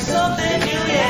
something new, yeah.